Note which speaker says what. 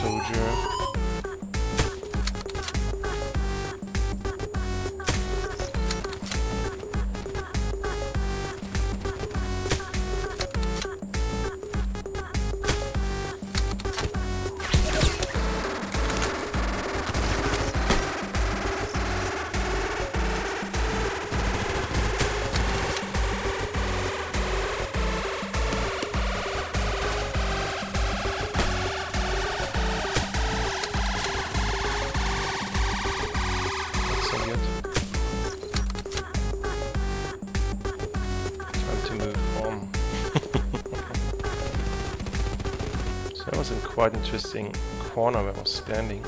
Speaker 1: soldier. Quite interesting corner where I was standing.